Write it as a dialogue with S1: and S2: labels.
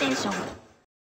S1: Station。